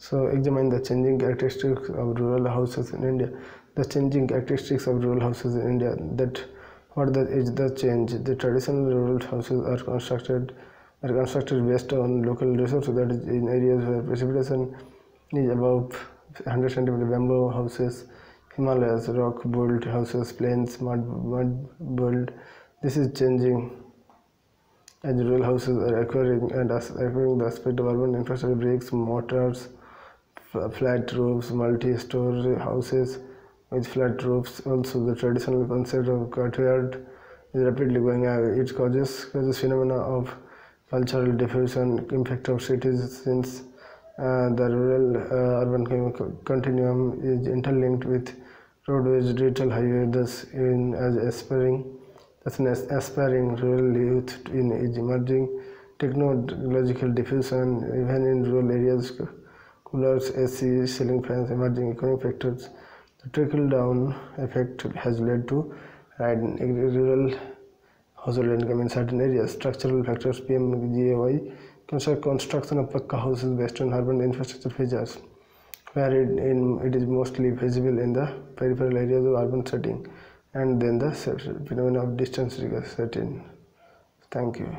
So examine the changing characteristics of rural houses in India. The changing characteristics of rural houses in India. That what the, is the change? The traditional rural houses are constructed are constructed based on local resources. That is in areas where precipitation is above 100 centimeter bamboo houses, Himalayas, rock built houses, plains, mud mud built. This is changing as rural houses are acquiring and acquiring the aspect of urban infrastructure bricks, mortars, flat roofs, multi-story houses with flat roofs. Also, the traditional concept of courtyard is rapidly going away. It causes causes phenomena of cultural diffusion, impact of cities since uh, the rural uh, urban continuum is interlinked with roadways, digital highway, thus in as aspiring thus an aspiring rural youth in is emerging technological diffusion even in rural areas coolers, AC, ceiling fans, emerging economic factors. The trickle down effect has led to rural household income in certain areas. Structural factors PMGAY construct construction of Pakka houses based on urban infrastructure features, where it, in, it is mostly visible in the peripheral areas of urban setting, and then the phenomenon of distance setting. Thank you.